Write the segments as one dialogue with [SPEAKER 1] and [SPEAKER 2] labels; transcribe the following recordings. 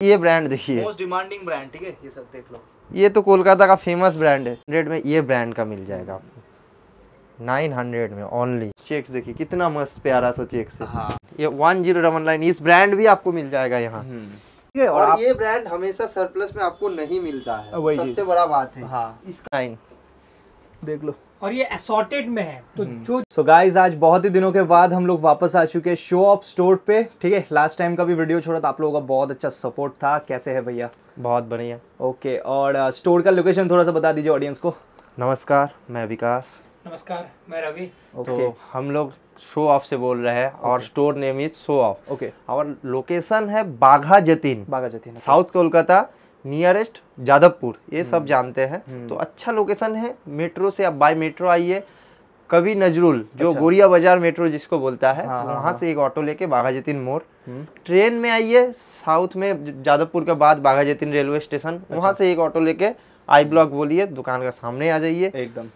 [SPEAKER 1] ये ब्रांड देखिए।
[SPEAKER 2] Most demanding brand ठीक है? ये सब देख लो।
[SPEAKER 1] ये तो कोलकाता का फ़ेमस ब्रांड है। हंड्रेड में ये ब्रांड का मिल जाएगा आपको। नाइन हंड्रेड में ओनली चेक्स देखिए कितना मस्त प्यारा सा चेक्स है।
[SPEAKER 2] हाँ।
[SPEAKER 1] ये वन ज़ीरो डबल नाइन इस ब्रांड भी आपको मिल जाएगा यहाँ।
[SPEAKER 2] ठीक है
[SPEAKER 1] और,
[SPEAKER 2] और आप
[SPEAKER 1] ये ब्रांड हमेशा सरप्लस में आपको नहीं मिलता है। सबसे बड़ा बात है।
[SPEAKER 2] हाँ।
[SPEAKER 1] इसका
[SPEAKER 2] देख लो।
[SPEAKER 3] और ये असॉर्टेड में है तो जो
[SPEAKER 2] सो गाइज़ आज बहुत ही दिनों के बाद हम लोग वापस आ चुके हैं शो ऑफ़ स्टोर पे ठीक है? लास्ट टाइम का भी वीडियो छोड़ा था आप लोगों का बहुत अच्छा सपोर्ट था। कैसे है भैया?
[SPEAKER 1] बहुत बढ़िया।
[SPEAKER 2] ओके और स्टोर का लोकेशन थोड़ा सा बता दीजिए ऑडियंस को।
[SPEAKER 1] नमस्कार मैं विकास।
[SPEAKER 3] नमस्कार मैं रवि।
[SPEAKER 2] ओके
[SPEAKER 1] तो हम लोग शो ऑफ़ से बोल रहे हैं okay. और store name is show off
[SPEAKER 2] okay
[SPEAKER 1] और लोकेशन है बाघा जतीन।
[SPEAKER 2] बाघा जतीन
[SPEAKER 1] साउथ कोलकाता नियरेस्ट जादवपुर ये सब जानते हैं। तो अच्छा लोकेशन है मेट्रो से आप बाय मेट्रो आइए कभी नजरुल जो
[SPEAKER 2] अच्छा।
[SPEAKER 1] गोरिया बाज़ार मेट्रो जिसको बोलता है
[SPEAKER 2] हाँ, वहाँ हाँ,
[SPEAKER 1] वहाँ से एक ऑटो लेके बाघा जतीन मोड़ ट्रेन में आइए साउथ में जादवपुर के बाद बाघा जतीन रेलवे स्टेशन वहाँ से एक ऑटो लेके आई ब्लॉक बोलिए दुकान का सामने आ जाइए।
[SPEAKER 2] एकदम।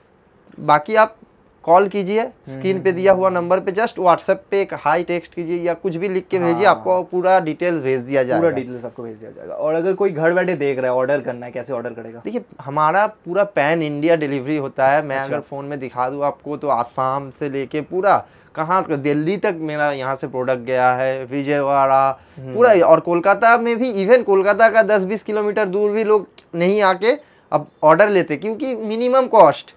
[SPEAKER 1] बाकी आप कॉल कीजिए स्क्रीन पे दिया हुआ नंबर पे जस्ट व्हाट्सएप पे एक हाई टेक्स्ट कीजिए या कुछ भी लिख के भेजिए आपको पूरा डिटेल्स भेज दिया जाएगा।
[SPEAKER 2] पूरा डिटेल्स आपको भेज दिया जाएगा। और अगर कोई घर बैठे देख रहा है ऑर्डर करना है कैसे ऑर्डर करेगा?
[SPEAKER 1] देखिए हमारा पूरा पैन इंडिया डिलीवरी होता है। मैं
[SPEAKER 2] अच्छा।
[SPEAKER 1] अगर फ़ोन में दिखा दूँ आपको तो आसाम से लेके पूरा कहाँ दिल्ली तक मेरा यहाँ से प्रोडक्ट गया है विजयवाड़ा
[SPEAKER 2] हम्म।
[SPEAKER 1] पूरा और कोलकाता में भी इवन कोलकाता का दस बीस किलोमीटर दूर भी लोग नहीं आके अब ऑर्डर लेते क्योंकि मिनिमम कॉस्ट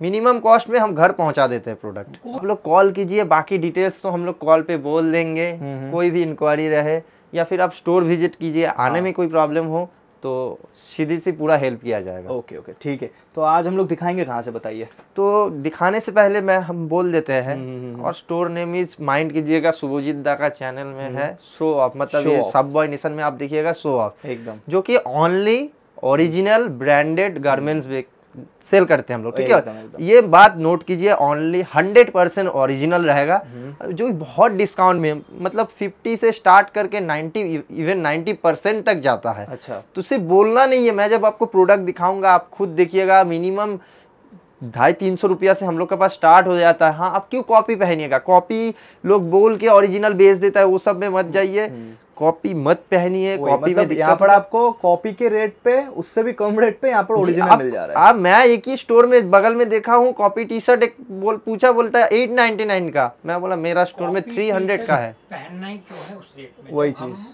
[SPEAKER 1] मिनिमम कॉस्ट में हम घर पहुँचा देते हैं प्रोडक्ट आप लोग कॉल कीजिए बाकी डिटेल्स तो हम लोग कॉल पे बोल देंगे।
[SPEAKER 2] हम्म,
[SPEAKER 1] कोई भी इंक्वायरी रहे या फिर आप स्टोर विज़िट कीजिए
[SPEAKER 2] हाँ।
[SPEAKER 1] आने में कोई प्रॉब्लम हो तो सीधी सी पूरा हेल्प किया जाएगा।
[SPEAKER 2] ओके ओके ठीक है। तो आज हम लोग दिखाएँगे कहाँ से बताइए।
[SPEAKER 1] तो दिखाने से पहले मैं हम बोल देते हैं
[SPEAKER 2] हम्म,
[SPEAKER 1] और स्टोर नेम इज़ माइंड कीजिएगा सुभोजित दा का चैनल में है शो ऑफ़ मतलब ये सब बॉय निशन में आप देखिएगा शो ऑफ़
[SPEAKER 2] एकदम।
[SPEAKER 1] जो कि only original branded garments sale करते हैं हम लोग ठीक है? ये बात नोट कीजिए ओनली हंड्रेड परसेंट ओरिजिनल रहेगा।
[SPEAKER 2] हम्म।
[SPEAKER 1] जो बहुत डिस्काउंट में मतलब फिफ्टी से स्टार्ट करके नाइन्टी इवन नाइन्टी परसेंट तक जाता है।
[SPEAKER 2] अच्छा।
[SPEAKER 1] तो सिर्फ़ बोलना नहीं है मैं जब आपको प्रोडक्ट दिखाऊँगा आप खुद देखिएगा मिनिमम ढाई तीन सौ रुपया से हम लोग के पास स्टार्ट हो जाता है। हाँ आप क्यों कॉपी पहनिएगा? कॉपी लोग बोल के ओरिजिनल बेच देता है वो सब में मत जाइए। कॉपी मत पहनिए कॉपी में
[SPEAKER 2] मतलब यहाँ पर आपको कॉपी के रेट पे उससे भी कम रेट पे यहाँ पर ओरिजिनल मिल जा रहा है।
[SPEAKER 1] आप मैं एक ही स्टोर में बगल में देखा हूँ कॉपी टी शर्ट एक बोल पूछा बोलता है एट नाइनटी नाइन का। मैं बोला मेरा स्टोर में थ्री हंड्रेड का है।
[SPEAKER 3] पहनना ही क्यों है उस रेट में?
[SPEAKER 2] वही चीज़।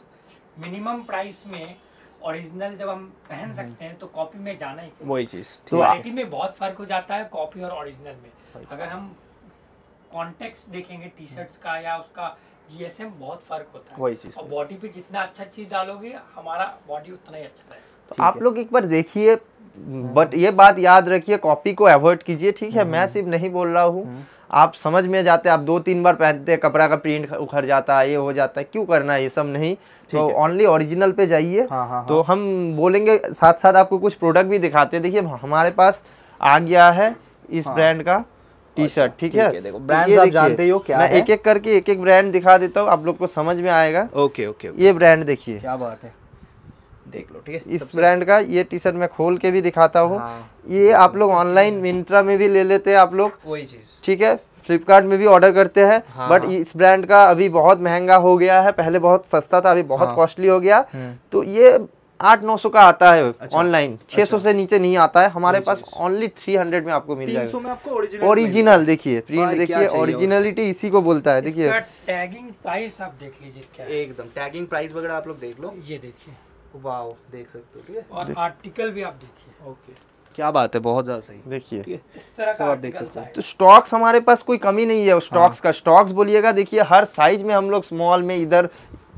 [SPEAKER 3] मिनिमम प्राइस में ओरिजिनल जब हम पहन सकते हैं तो कॉपी में जाना ही
[SPEAKER 2] वही चीज़
[SPEAKER 1] तो
[SPEAKER 3] क्वालिटी में बहुत फ़र्क हो जाता है कॉपी और ओरिजिनल में। अगर हम कॉन्टेक्स्ट देखेंगे टी शर्ट्स का या उसका जीएसएम बहुत फ़र्क होता है।
[SPEAKER 2] वही चीज़
[SPEAKER 3] और बॉडी पे जितना अच्छा चीज़ डालोगे हमारा बॉडी उतना ही अच्छा रहेगा।
[SPEAKER 1] तो आप लोग एक बार देखिए बट ये बात याद रखिए कॉपी को अवॉइड कीजिए ठीक है? मैं सिर्फ़ नहीं बोल रहा हूँ। आप समझ में जाते आप दो तीन बार पहनते हैं कपड़ा का प्रिंट उखड़ जाता है ये हो जाता है क्यों करना है ये सब नहीं? तो ओनली ओरिजिनल पे जाइए।
[SPEAKER 2] हाँ, हाँ,
[SPEAKER 1] तो हम बोलेंगे साथ साथ आपको कुछ प्रोडक्ट भी दिखाते हैं। देखिए हमारे पास आ गया है इस हाँ, ब्रांड का। टी शर्ट ठीक है?
[SPEAKER 2] देखो,
[SPEAKER 1] तो
[SPEAKER 2] brands
[SPEAKER 1] ये
[SPEAKER 2] आप जानते ही हो क्या
[SPEAKER 1] मैं एक एक करके एक एक ब्रांड दिखा देता हूँ आप लोग को समझ में आएगा।
[SPEAKER 2] ओके ओके
[SPEAKER 1] ये ब्रांड देखिए।
[SPEAKER 2] क्या बात है। देख लो ठीक है?
[SPEAKER 1] इस ब्रांड का ये टी शर्ट मैं खोल के भी दिखाता हूँ।
[SPEAKER 2] हाँ।
[SPEAKER 1] ये आप लोग ऑनलाइन मिंत्रा में भी ले लेते हैं आप लोग।
[SPEAKER 2] वही चीज़।
[SPEAKER 1] ठीक है? फ्लिपकार्ट में भी ऑर्डर करते हैं।
[SPEAKER 2] हाँ,
[SPEAKER 1] बट
[SPEAKER 2] हाँ।
[SPEAKER 1] इस ब्रांड का अभी बहुत महँगा हो गया है। पहले बहुत सस्ता था अभी बहुत
[SPEAKER 2] हाँ।
[SPEAKER 1] कॉस्टली हो गया।
[SPEAKER 2] हम्म।
[SPEAKER 1] तो ये आठ नौ सौ का आता है
[SPEAKER 2] अच्छा।
[SPEAKER 1] ऑनलाइन छह सौ से नीचे नहीं आता है। हमारे पास ओनली थ्री हंड्रेड में आपको मिल जाएगा।
[SPEAKER 2] ओरिजिनल
[SPEAKER 1] ओरिजिनल देखिए प्रिंट
[SPEAKER 2] क्या
[SPEAKER 1] देखिए ओरिजिनलिटी इसी को बोलता है देखिए।
[SPEAKER 3] टैगिंग प्राइस आप देख लीजिए क्या
[SPEAKER 2] एकदम टैगिंग प्राइस वगैरह आप लोग देख लो।
[SPEAKER 3] ये देखिए।
[SPEAKER 2] वाओ देख सकते हो ठीक है?
[SPEAKER 3] और आर्टिकल भी आप देखिए।
[SPEAKER 2] ओके। क्या बात है बहुत ज़्यादा सही।
[SPEAKER 1] देखिए।
[SPEAKER 3] इस तरह का
[SPEAKER 2] आप देख सकते हो।
[SPEAKER 3] है
[SPEAKER 1] तो स्टॉक्स हमारे पास कोई कमी नहीं है स्टॉक्स
[SPEAKER 2] हाँ।
[SPEAKER 1] का स्टॉक्स बोलिएगा देखिए हर साइज़ में हम लोग स्मॉल में इधर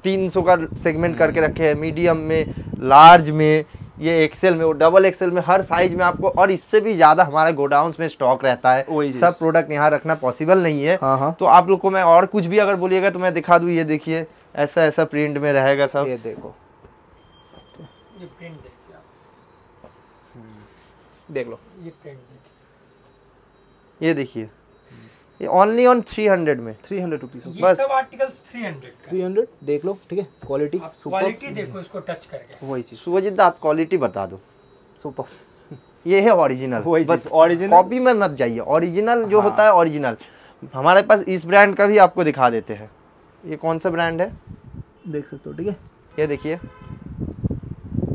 [SPEAKER 1] 300 का सेगमेंट करके रखे हैं। मीडियम में लार्ज में ये एक्सेल में डबल एक्सेल में हर साइज़ में आपको और इससे भी ज़्यादा हमारे गोडाउंस में स्टॉक रहता है। सब प्रोडक्ट यहाँ रखना पॉसिबल नहीं है।
[SPEAKER 2] हाँ हाँ।
[SPEAKER 1] तो आप लोग को मैं और कुछ भी अगर बोलिएगा तो मैं दिखा दूँ ये देखिए ऐसा ऐसा प्रिंट में रहेगा सब।
[SPEAKER 2] ये देखो।
[SPEAKER 3] ये प्रिंट देखिए आप।
[SPEAKER 2] देख लो।
[SPEAKER 3] ये प्रिंट देखिए।
[SPEAKER 1] ये देखिए। ओनली ऑन 300 में।
[SPEAKER 2] थ्री हंड्रेड रुपीज़
[SPEAKER 1] बस।
[SPEAKER 3] सब आर्टिकल्स 300 का।
[SPEAKER 2] थ्री हंड्रेड देख लो ठीक है? क्वालिटी सुपर
[SPEAKER 3] क्वालिटी देखो इसको टच करके।
[SPEAKER 2] वही चीज़।
[SPEAKER 1] सुभजित आप क्वालिटी बता दो।
[SPEAKER 2] सुपर
[SPEAKER 1] ये है ओरिजिनल बस
[SPEAKER 2] original।
[SPEAKER 1] कॉपी में मत जाइए। ओरिजिनल जो
[SPEAKER 2] हाँ।
[SPEAKER 1] होता है ओरिजिनल हमारे पास इस ब्रांड का भी आपको दिखा देते हैं। ये कौन सा ब्रांड है?
[SPEAKER 2] देख सकते हो ठीक है?
[SPEAKER 1] ये देखिए।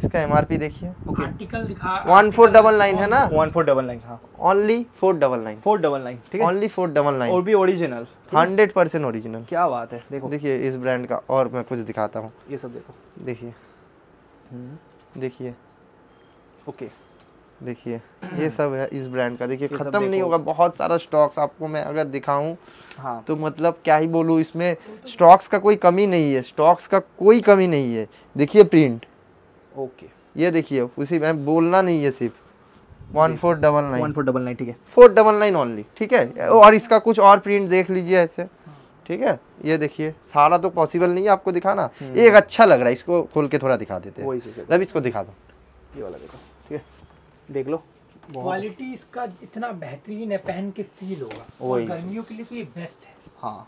[SPEAKER 1] इसका एमआरपी देखिए।
[SPEAKER 3] आर्टिकल दिखा
[SPEAKER 1] वन फोर डबल नाइन है ना?
[SPEAKER 2] वन फोर डबल नाइन हाँ.
[SPEAKER 1] Only four double nine
[SPEAKER 2] four double nine ठीक है?
[SPEAKER 1] ओनली फोर डबल
[SPEAKER 2] और भी ओरिजिनल
[SPEAKER 1] हंड्रेड परसेंट ओरिजिनल
[SPEAKER 2] क्या बात है देखो।
[SPEAKER 1] देखिए इस ब्रांड का और मैं कुछ दिखाता हूँ।
[SPEAKER 2] ये सब देखो।
[SPEAKER 1] देखिए। देखिए।
[SPEAKER 2] ओके
[SPEAKER 1] देखिए ये सब है इस ब्रांड का। देखिए खत्म नहीं होगा बहुत सारा स्टॉक्स आपको मैं अगर दिखाऊँ
[SPEAKER 2] हाँ।
[SPEAKER 1] तो मतलब क्या ही बोलूँ इसमें स्टॉक्स का कोई कमी नहीं है। स्टॉक्स का कोई कमी नहीं है। देखिए प्रिंट
[SPEAKER 2] ओके।
[SPEAKER 1] ये देखिए उसी में बोलना नहीं है सिर्फ़। One four double
[SPEAKER 2] one
[SPEAKER 1] nine
[SPEAKER 2] four double nine ठीक है।
[SPEAKER 1] फोर डबल नाइन ओनली ठीक है? और इसका कुछ और प्रिंट देख लीजिए ऐसे ठीक है? ये देखिए सारा तो पॉसिबल नहीं है आपको दिखाना। एक अच्छा लग रहा है इसको खोल के थोड़ा दिखा देते हैं। रवि इसको दिखा दो।
[SPEAKER 2] ये वाला देखो ठीक है? देख लो।
[SPEAKER 3] क्वालिटी इसका इतना बेहतरीन है पहन के फील होगा। गर्मियों के लिए तो ये बेस्ट है।
[SPEAKER 2] हाँ।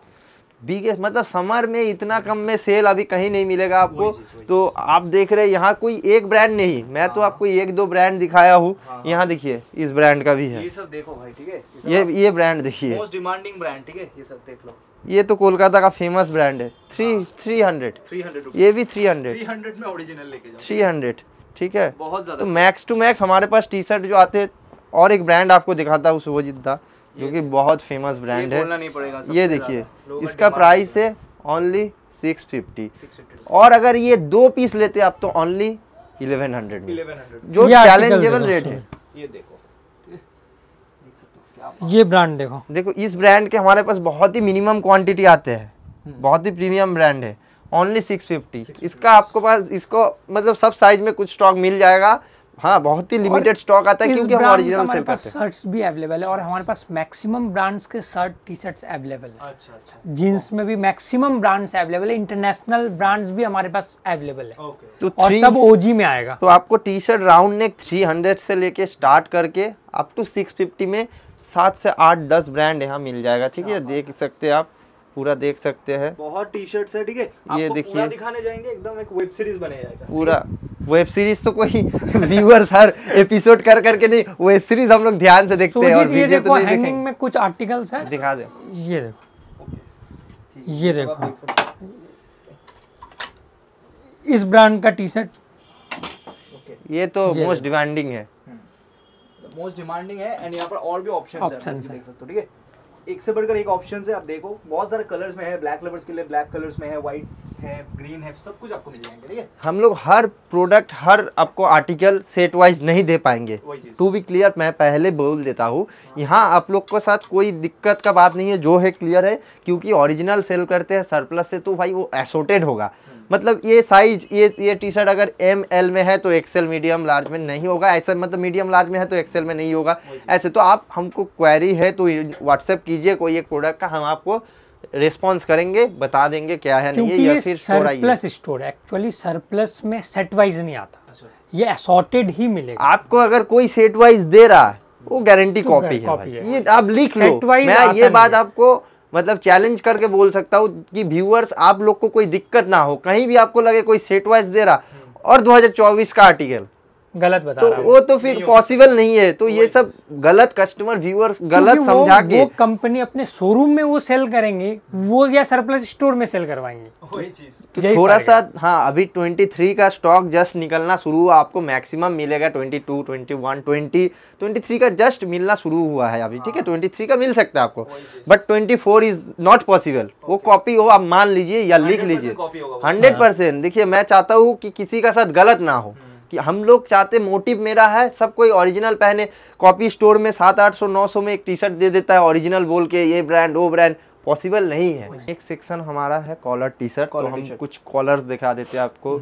[SPEAKER 1] बिगेस्ट मतलब समर में इतना कम में सेल अभी कहीं नहीं मिलेगा आपको। तो आप देख रहे हैं यहाँ कोई एक ब्रांड नहीं। मैं तो आपको एक दो ब्रांड दिखाया हूँ। यहाँ देखिए इस ब्रांड का भी है।
[SPEAKER 2] ये सब देखो भाई ठीक है?
[SPEAKER 1] ये ये ब्रांड देखिए।
[SPEAKER 2] मोस्ट डिमांडिंग ब्रांड ठीक है? ये सब देख लो।
[SPEAKER 1] ये तो कोलकाता का फ़ेमस ब्रांड है। थ्री थ्री हंड्रेड ये भी थ्री हंड्रेड
[SPEAKER 2] थ्री हंड्रेड में ओरिजिनल लेके जाओ।
[SPEAKER 1] थ्री हंड्रेड ठीक है?
[SPEAKER 2] बहुत
[SPEAKER 1] तो
[SPEAKER 2] ज़्यादा
[SPEAKER 1] मैक्स टू मैक्स हमारे पास टी शर्ट जो आते हैं और एक ब्रांड आपको दिखाता हूँ शुभजीत दा। जो कि बहुत फ़ेमस ब्रांड है।
[SPEAKER 2] नहीं पड़ेगा
[SPEAKER 1] ये देखिए इसका प्राइस है। ओनली सिक्स फिफ्टी और अगर ये दो पीस लेते आप तो ओनली इलेवन हंड्रेड में। जो चैलेंजेबल रेट है
[SPEAKER 2] ये देखो ठीक है? देख। सकते हो क्या
[SPEAKER 3] ये ब्रांड देखो।
[SPEAKER 1] देखो इस ब्रांड के हमारे पास बहुत ही मिनिमम क्वांटिटी आते हैं। बहुत ही प्रीमियम ब्रांड है। ओनली सिक्स फिफ्टी इसका आपको पास इसको मतलब सब साइज़ में कुछ स्टॉक मिल जाएगा। हाँ बहुत ही लिमिटेड स्टॉक आता है क्योंकि हम ओरिजिनल
[SPEAKER 3] हमारे पास शर्ट्स भी अवेलेबल है और हमारे पास मैक्सिमम ब्रांड्स के शर्ट टी शर्ट्स अवेलेबल है।
[SPEAKER 2] अच्छा अच्छा।
[SPEAKER 3] जीन्स में भी मैक्सिमम ब्रांड्स अवेलेबल है इंटरनेशनल ब्रांड्स भी हमारे पास अवेलेबल है।
[SPEAKER 1] तो
[SPEAKER 3] और
[SPEAKER 1] थ्री
[SPEAKER 3] सब ओजी में आएगा।
[SPEAKER 1] तो आपको T shirt round neck three hundred से लेके स्टार्ट करके अप टू सिक्स फिफ्टी में सात से आठ दस ब्रांड यहाँ मिल जाएगा ठीक है? देख सकते हैं आप। पूरा देख सकते हैं।
[SPEAKER 2] बहुत टी शर्ट्स है ठीक है?
[SPEAKER 1] ये देखिए।
[SPEAKER 2] दिखाने जाएँगे एकदम एक वेब सीरीज़ बने जाएगा।
[SPEAKER 1] पूरा। वेब सीरीज़ तो कोई व्यूअर्स हर एपिसोड कर करके नहीं वेब सीरीज़ हम लोग ध्यान से देखते हैं और वीडियो
[SPEAKER 3] देखो
[SPEAKER 1] तो नहीं
[SPEAKER 3] हैंगिंग
[SPEAKER 1] देखेंगे।
[SPEAKER 3] में कुछ आर्टिकल्स है।
[SPEAKER 1] दिखा दे।
[SPEAKER 3] ये देखो। ये देखो। इस ब्रांड का टी शर्ट
[SPEAKER 1] ये तो मोस्ट डिमांडिंग है।
[SPEAKER 2] मोस्ट डिमांडिंग है एंड यहाँ पर और भी ऑप्शन है
[SPEAKER 3] है।
[SPEAKER 2] देख सकते हो ठीक है? एक से बढ़कर एक ऑप्शन है आप देखो। बहुत सारे कलर्स में है ब्लैक लवर्स के लिए ब्लैक कलर्स में है व्हाइट है ग्रीन है सब कुछ आपको मिल जाएँगे ठीक है?
[SPEAKER 1] हम लोग हर प्रोडक्ट हर आपको आर्टिकल सेट वाइज नहीं दे पाएँगे। टू बी क्लियर मैं पहले बोल देता हूँ यहाँ आप लोग के साथ कोई दिक्कत का बात नहीं है जो है क्लियर है क्योंकि ओरिजिनल सेल करते हैं सरप्लस से तो भाई वो एसोटेड होगा। मतलब ये साइज़ ये ये टी शर्ट अगर एम एल में है तो एक्सेल मीडियम लार्ज में नहीं होगा। ऐसे मतलब मीडियम लार्ज में है तो एक्सेल में नहीं होगा। ऐसे तो आप हमको क्वेरी है तो व्हाट्सएप कीजिए कोई एक प्रोडक्ट का हम आपको रिस्पॉन्स करेंगे बता देंगे क्या है नहीं है या फिर store
[SPEAKER 3] surplus store actually surplus में सेट वाइज नहीं आता।
[SPEAKER 2] अच्छा।
[SPEAKER 3] ये असॉर्टेड ही मिलेगा।
[SPEAKER 1] आपको अगर कोई सेट वाइज दे रहा है वो गारंटी
[SPEAKER 3] तो
[SPEAKER 1] कॉपी है
[SPEAKER 3] है।
[SPEAKER 1] ये आप लिख लो। मैं ये बात आपको मतलब चैलेंज करके बोल सकता हूँ कि व्यूअर्स आप लोग को कोई दिक्कत ना हो। कहीं भी आपको लगे कोई सेट वाइज दे रहा। और 2024 का आर्टिकल
[SPEAKER 3] गलत बता
[SPEAKER 1] तो
[SPEAKER 3] रहा
[SPEAKER 1] वो तो फिर पॉसिबल नहीं है। तो ये सब गलत कस्टमर व्यूअर्स गलत समझा के
[SPEAKER 3] वो कंपनी अपने शोरूम में वो सेल करेंगे वो या सरप्लस स्टोर में सेल करवाएँगे।
[SPEAKER 1] तो थोड़ा सा हाँ। अभी 23 का स्टॉक जस्ट निकलना शुरू हुआ आपको मैक्सिमम मिलेगा 22, 21, 20 23 का जस्ट मिलना शुरू हुआ है अभी ठीक है? 23 का मिल सकता है आपको। बट 24 इज़ नॉट पॉसिबल वो कॉपी हो आप मान लीजिए या लिख लीजिए। हंड्रेड परसेंट देखिए मैं चाहता हूँ कि किसी का साथ गलत ना हो। कि हम लोग चाहते मोटिव मेरा है सब कोई ओरिजिनल पहने कॉपी स्टोर में सात आठ सौ नौ सौ में एक टी शर्ट दे देता है ओरिजिनल बोल के ये ब्रांड वो ब्रांड पॉसिबल नहीं है। एक सेक्शन हमारा है कॉलर टी शर्ट तो हम कुछ कॉलर दिखा देते हैं आपको।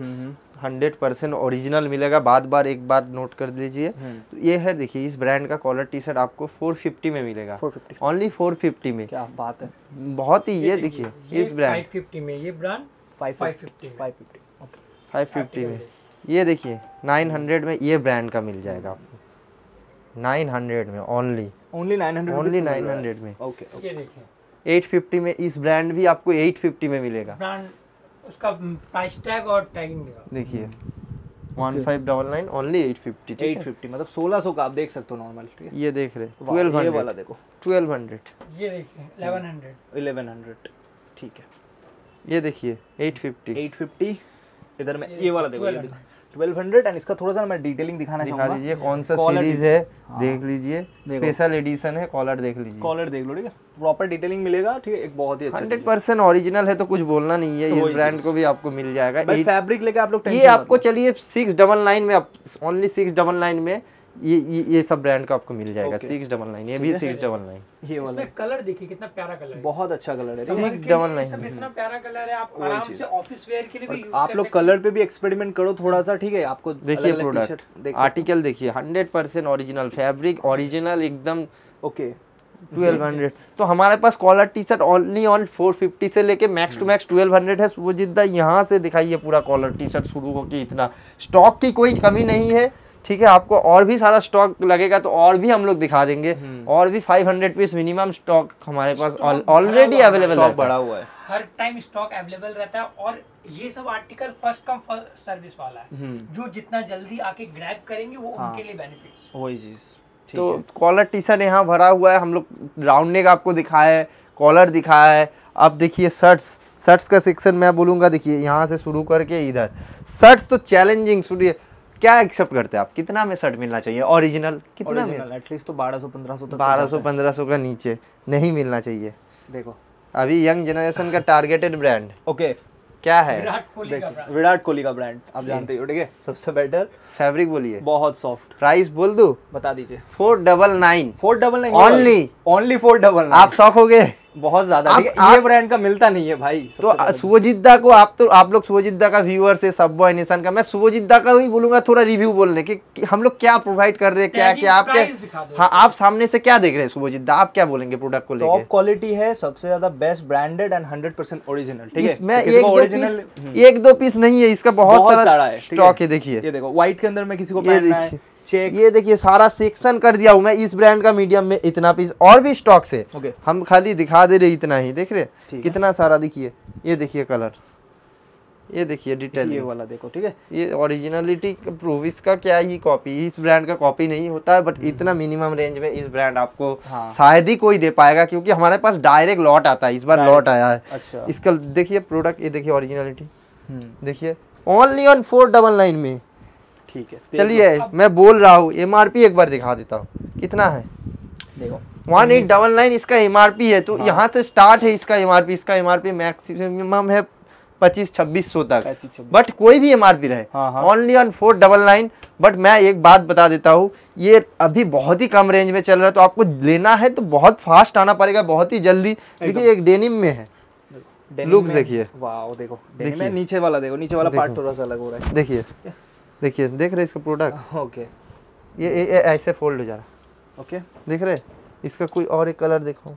[SPEAKER 1] हंड्रेड परसेंट ओरिजिनल मिलेगा बार बार एक बार नोट कर लीजिए तो ये है देखिए इस ब्रांड का कॉलर टी शर्ट आपको 450 में मिलेगा।
[SPEAKER 2] 450
[SPEAKER 1] ओनली 450 में।
[SPEAKER 2] क्या बात है।
[SPEAKER 1] बहुत ही ये देखिए इस ब्रांड
[SPEAKER 3] 550 में ये ब्रांड 550 में।
[SPEAKER 2] 550 ओके
[SPEAKER 1] 550 में। ये देखिए 900 में ये ब्रांड का मिल जाएगा आपको। 900 में ओनली
[SPEAKER 2] ओनली 900
[SPEAKER 1] ओनली 900 में
[SPEAKER 2] ओके
[SPEAKER 3] ये देखिए।
[SPEAKER 1] 850 में इस ब्रांड भी आपको 850 में मिलेगा।
[SPEAKER 3] ब्रांड उसका प्राइस टैग और टैगिंग
[SPEAKER 1] देखिए one five double nine only eight fifty ठीक है?
[SPEAKER 2] 850 मतलब 1600 का आप देख सकते हो नॉर्मल
[SPEAKER 1] ये देख रहे ट्वेल्व
[SPEAKER 2] ये वाला देखो।
[SPEAKER 1] ट्वेल्व हंड्रेड
[SPEAKER 3] ये देखिए 1100
[SPEAKER 2] 1100 ठीक है।
[SPEAKER 1] ये देखिए एट फिफ्टी
[SPEAKER 2] 850 इधर में ये वाला देखो ये देखो। 1200 एंड इसका थोड़ा सा मैं डिटेलिंग दिखाना
[SPEAKER 1] दिखा दीजिए कौन सा सीरीज़ है
[SPEAKER 2] हाँ।
[SPEAKER 1] देख लीजिए। स्पेशल एडिशन है कॉलर देख लीजिए।
[SPEAKER 2] कॉलर देख लो ठीक है? प्रॉपर डिटेलिंग मिलेगा ठीक है? एक बहुत ही अच्छा
[SPEAKER 1] हंड्रेड परसेंट ऑरिजिनल है तो कुछ बोलना नहीं है
[SPEAKER 2] तो
[SPEAKER 1] इस ब्रांड को भी आपको मिल जाएगा।
[SPEAKER 2] फैब्रिक लेके आप लोग
[SPEAKER 1] ये आपको चलिए सिक्स डबल नाइन में ओनली सिक्स डबल नाइन में ये ये ये सब ब्रांड का आपको मिल जाएगा। सिक्स डबल नाइन ये भी सिक्स डबल नाइन
[SPEAKER 2] ये वाला।
[SPEAKER 3] कलर देखिए कितना प्यारा कलर है।
[SPEAKER 2] बहुत अच्छा कलर है।
[SPEAKER 3] सब
[SPEAKER 1] में।
[SPEAKER 3] इतना प्यारा कलर है आप आराम से ऑफ़िस वेयर के लिए भी यूज़
[SPEAKER 2] आप लोग कलर पे भी एक्सपेरिमेंट करो थोड़ा सा ठीक है? आपको
[SPEAKER 1] देखिए प्रोडक्ट
[SPEAKER 2] t-shirt देख सकते
[SPEAKER 1] आर्टिकल देखिए hundred percent original fabric original एकदम
[SPEAKER 2] ओके
[SPEAKER 1] ट्वेल्व हंड्रेड तो हमारे पास collar T shirt only on four fifty से लेके max to max twelve hundred है। वो जिद्दा यहाँ से दिखाइए पूरा कॉलर टी शर्ट शुरू होके इतना। स्टॉक की कोई कमी नहीं है। ठीक है आपको और भी सारा स्टॉक लगेगा तो और भी हम लोग दिखा देंगे। और भी 500 पीस मिनिमम स्टॉक हमारे पास ऑलरेडी
[SPEAKER 3] है।
[SPEAKER 1] अवेलेबल है।
[SPEAKER 2] बढ़ा हुआ है।
[SPEAKER 3] हर टाइम स्टॉक अवेलेबल रहता है और ये सब article first come first service वाला है।
[SPEAKER 2] हम्म।
[SPEAKER 3] जो जितना जल्दी आके ग्रैब करेंगे वो
[SPEAKER 2] हाँ।
[SPEAKER 3] उनके लिए बेनिफिट्स
[SPEAKER 2] वही चीज़।
[SPEAKER 1] तो कॉलर टी शर्ट यहाँ भरा हुआ है हम लोग राउंड नेक आपको दिखाया है कॉलर दिखाया है अब देखिए शर्ट्स शर्ट्स का सेक्शन मैं बोलूँगा देखिए यहाँ से शुरू करके इधर। शर्ट्स तो चैलेंजिंग शुरू क्या एक्सेप्ट करते हैं आप? कितना में शर्ट मिलना चाहिए? ओरिजिनल कितना में
[SPEAKER 2] ओरिजिनल एटलीस्ट तो 1200 1500 तक तो
[SPEAKER 1] बारह सौ। पंद्रह सौ का नीचे नहीं मिलना चाहिए।
[SPEAKER 2] देखो।
[SPEAKER 1] अभी यंग जनरेशन का टारगेटेड ब्रांड
[SPEAKER 2] ओके
[SPEAKER 1] क्या है?
[SPEAKER 3] विराट कोहली का
[SPEAKER 2] सकते-
[SPEAKER 3] brand।
[SPEAKER 2] विराट कोहली का ब्रांड आप जानते हो ठीक है? सबसे बेटर
[SPEAKER 1] फैब्रिक बोलिए।
[SPEAKER 2] बहुत सॉफ्ट
[SPEAKER 1] प्राइस बोल दो?
[SPEAKER 2] बता दीजिए।
[SPEAKER 1] Four double nine
[SPEAKER 2] four double nine
[SPEAKER 1] Only।
[SPEAKER 2] Only four double
[SPEAKER 1] आप शौक हो गए
[SPEAKER 2] बहुत ज़्यादा।
[SPEAKER 1] आप-
[SPEAKER 2] ठीक है ये ब्रांड का मिलता नहीं है भाई
[SPEAKER 1] तो
[SPEAKER 2] सबसे
[SPEAKER 1] को आप तो आप लोग सुवजिद्दा का व्यूअर से सब बॉय निशान का। मैं सुवजिद्दा का ही बोलूँगा थोड़ा रिव्यू बोलने कि, हम लोग क्या प्रोवाइड कर रहे हैं क्या क्या
[SPEAKER 3] दिखा दो।
[SPEAKER 1] हाँ आप सामने से क्या देख रहे हैं सुवजिद्दा? आप क्या बोलेंगे प्रोडक्ट को
[SPEAKER 2] टॉप
[SPEAKER 1] लेके?
[SPEAKER 2] क्वालिटी है सबसे ज़्यादा बेस्ट ब्रांडेड एंड 100% ओरिजिनल ठीक है?
[SPEAKER 1] इसमें एक दो पीस
[SPEAKER 2] हम्म,
[SPEAKER 1] एक दो पीस नहीं है इसका बहुत, सारा
[SPEAKER 2] है
[SPEAKER 1] स्टॉक है? देखिए।
[SPEAKER 2] ये देखो व्हाइट के अंदर में किसी को पहनना है
[SPEAKER 1] ये देखिए सारा सेक्शन कर दिया हूँ मैं इस ब्रांड का मीडियम में इतना पीस और भी स्टॉक से
[SPEAKER 2] ओके
[SPEAKER 1] हम खाली दिखा दे रहे इतना ही देख रहे
[SPEAKER 2] है।
[SPEAKER 1] कितना सारा देखिए ये देखिए कलर ये देखिए डिटेल
[SPEAKER 2] ये वाला देखो ठीक है?
[SPEAKER 1] ये ओरिजिनलिटी प्रूफ इसका क्या ही कॉपी इस ब्रांड का कॉपी नहीं होता है बट इतना मिनिमम रेंज में इस ब्रांड आपको
[SPEAKER 2] हाँ।
[SPEAKER 1] शायद ही कोई दे पाएगा क्योंकि हमारे पास डायरेक्ट लॉट आता है इस बार लॉट आया है।
[SPEAKER 2] अच्छा।
[SPEAKER 1] इसका देखिए प्रोडक्ट ये देखिए ओरिजिनलिटी
[SPEAKER 2] हम्म,
[SPEAKER 1] देखिए only on four double nine में।
[SPEAKER 2] ठीक है
[SPEAKER 1] चलिए मैं बोल रहा हूँ MRP एक बार दिखा देता हूँ। कितना है?
[SPEAKER 2] देखो
[SPEAKER 1] वन एट डबल नाइन इसका एमआरपी है तो
[SPEAKER 2] हाँ।
[SPEAKER 1] यहाँ से स्टार्ट है इसका एमआरपी इसका एम मैक्सिमम है पच्चीस छब्बीस सौ तक। बट कोई भी एमआरपी रहे। Only on four double nine but मैं एक बात बता देता हूँ ये अभी बहुत ही कम रेंज में चल रहा है तो आपको लेना है तो बहुत फास्ट आना पड़ेगा बहुत ही जल्दी। देखिए एक डेनिम में है।
[SPEAKER 2] में-
[SPEAKER 1] देखिए।
[SPEAKER 2] वाओ देखो
[SPEAKER 1] देखिए।
[SPEAKER 2] नीचे वाला देखो नीचे वाला पार्ट थोड़ा सा अलग हो रहा है।
[SPEAKER 1] देखिए। देखिए देख रहे इसका प्रोडक्ट
[SPEAKER 2] ओके
[SPEAKER 1] ये, ये, ये ऐसे फोल्ड हो जा रहा
[SPEAKER 2] ओके
[SPEAKER 1] देख रहे इसका कोई और एक कलर दिखाओ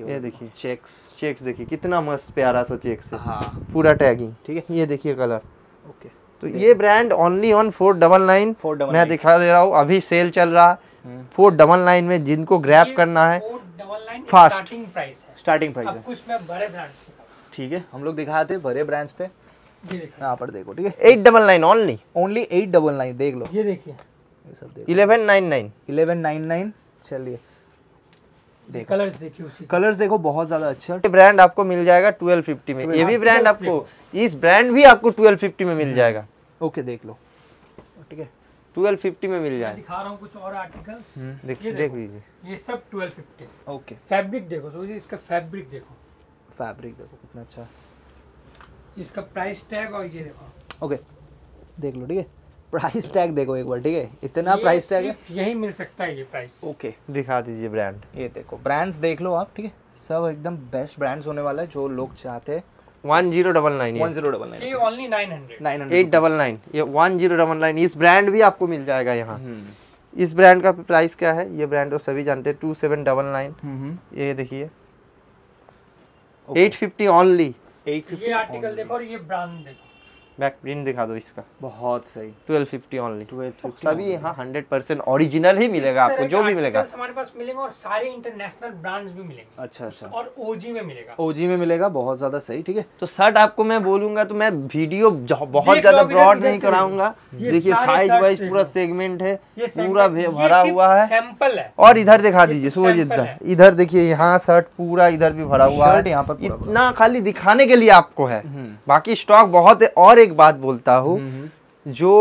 [SPEAKER 1] ये देखिए।
[SPEAKER 2] चेक्स
[SPEAKER 1] चेक्स देखिए कितना मस्त प्यारा सा चेक्स है।
[SPEAKER 2] हाँ।
[SPEAKER 1] पूरा टैगिंग
[SPEAKER 2] ठीक है।
[SPEAKER 1] ये देखिए कलर
[SPEAKER 2] ओके
[SPEAKER 1] तो ये brand only on four double nine
[SPEAKER 2] 499
[SPEAKER 1] मैं दिखा दे रहा हूँ अभी सेल चल रहा है। फोर डबल नाइन में जिनको ग्रैप करना है
[SPEAKER 3] 499
[SPEAKER 1] Fast।
[SPEAKER 3] स्टार्टिंग प्राइस है।
[SPEAKER 2] स्टार्टिंग प्राइस है। ठीक है हम लोग दिखाते हैं बड़े ब्रांड्स पे। यहाँ पर देखो ठीक है?
[SPEAKER 1] Eight double nine only
[SPEAKER 2] only eight double nine देख लो।
[SPEAKER 3] ये देखिए।
[SPEAKER 2] ये सब देखो।
[SPEAKER 1] Eleven nine nine
[SPEAKER 2] eleven nine nine चलिए। देखो।
[SPEAKER 3] कलर्स देखिए उसी
[SPEAKER 2] कलर्स देखो बहुत ज़्यादा अच्छा
[SPEAKER 1] ये ब्रांड आपको मिल जाएगा ट्वेल्व फिफ्टी में। ये भी ब्रांड आपको इस ब्रांड भी आपको ट्वेल्व फिफ्टी में मिल जाएगा।
[SPEAKER 2] ओके देख लो। ठीक है?
[SPEAKER 1] ट्वेल्व फिफ्टी में मिल जाएगा।
[SPEAKER 3] दिखा रहा हूँ कुछ और आर्टिकल
[SPEAKER 1] देख देख लीजिए।
[SPEAKER 3] ये सब 1250
[SPEAKER 2] ओके।
[SPEAKER 3] फैब्रिक देखो सोचिए इसका फैब्रिक देखो।
[SPEAKER 2] फैब्रिक देखो कितना अच्छा। है
[SPEAKER 3] इसका प्राइस टैग और ये देखो।
[SPEAKER 2] ओके देख लो ठीक है? प्राइस टैग देखो एक बार ठीक है? इतना प्राइस टैग है।
[SPEAKER 3] यही मिल सकता है ये प्राइस
[SPEAKER 2] ओके
[SPEAKER 1] दिखा दीजिए ब्रांड
[SPEAKER 2] ये देखो ब्रांड्स देख लो आप ठीक है? सब एकदम बेस्ट ब्रांड्स होने वाला है जो लोग चाहते हैं।
[SPEAKER 1] One zero double nine
[SPEAKER 2] one zero double
[SPEAKER 3] ये
[SPEAKER 2] nine
[SPEAKER 3] only 900
[SPEAKER 2] nine
[SPEAKER 1] eight double nine ये वन ज़ीरो डबल नाइन इस ब्रांड भी आपको मिल जाएगा यहाँ। इस ब्रांड का प्राइस क्या है? ये ब्रांड तो सभी जानते हैं टू सेवन डबल नाइन ये देखिए। एट फिफ्टी ओनली
[SPEAKER 3] ये आर्टिकल देखो और ये ब्रांड देखो।
[SPEAKER 1] बैक प्रिंट दिखा दो इसका।
[SPEAKER 2] बहुत सही।
[SPEAKER 1] ट्वेल्व फिफ्टी ओनली
[SPEAKER 2] ट्वेल्व
[SPEAKER 1] सभी यहाँ हंड्रेड परसेंट ओरिजिनल ही मिलेगा आपको जो भी मिलेगा।
[SPEAKER 3] हमारे पास मिलेंगे और सारे इंटरनेशनल ब्रांड्स भी मिलेंगे।
[SPEAKER 2] अच्छा अच्छा।
[SPEAKER 3] और ओजी में मिलेगा।
[SPEAKER 2] ओजी में मिलेगा बहुत ज़्यादा सही ठीक है।
[SPEAKER 1] तो शर्ट आपको मैं बोलूँगा तो मैं वीडियो बहुत ज़्यादा ब्रॉड नहीं कराऊँगा। देखिए साइज़ वाइज पूरा सेगमेंट है पूरा भरा हुआ है।
[SPEAKER 3] सैंपल है।
[SPEAKER 1] और इधर दिखा दीजिए सूरज इधर। इधर देखिए यहाँ शर्ट पूरा इधर भी भरा हुआ है।
[SPEAKER 2] यहाँ पर
[SPEAKER 1] इतना खाली दिखाने के लिए आपको है।
[SPEAKER 2] हम्म।
[SPEAKER 1] बाकी स्टॉक बहुत है और एक बात बोलता हूँ जो